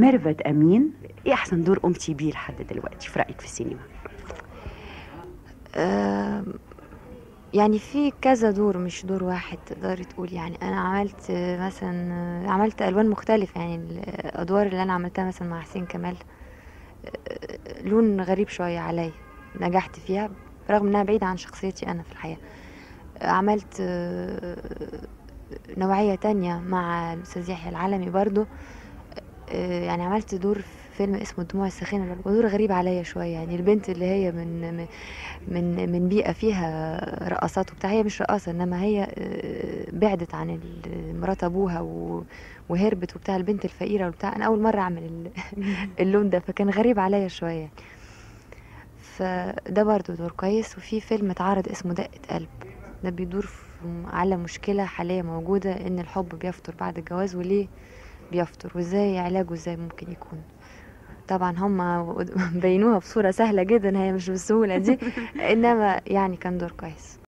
ميرفت أمين إيه أحسن دور قمتي بيه لحد دلوقتي؟ في رأيك في السينما؟ آه، يعني في كذا دور مش دور واحد تقدري تقول يعني أنا عملت مثلا عملت ألوان مختلفة. يعني الأدوار اللي أنا عملتها مثلا مع حسين كمال آه، لون غريب شوية عليا. نجحت فيها رغم إنها بعيدة عن شخصيتي أنا في الحياة. عملت آه، نوعية تانية مع الأستاذ يحيى العلمي برضو. يعني عملت دور في فيلم اسمه الدموع الساخنه ودور غريب عليا شوية. يعني البنت اللي هي من من- من بيئة فيها رقصات وبتاع هي مش رقاصة إنما هي آه، بعدت عن مرات أبوها و- وهربت وبتاع البنت الفقيرة وبتاع. أنا أول مرة أعمل ال- اللون ده فكان غريب عليا يعني. فده برضو دور كويس. وفي فيلم اتعرض اسمه دقة قلب. ده بيدور على مشكلة حالية موجودة إن الحب بيفتر بعد الجواز وليه بيفتر وإزاي علاجه إزاي ممكن يكون؟ طبعا هم بينوها بصورة سهلة جدا هي مش بالسهولة دي إنما يعني كان دور كويس.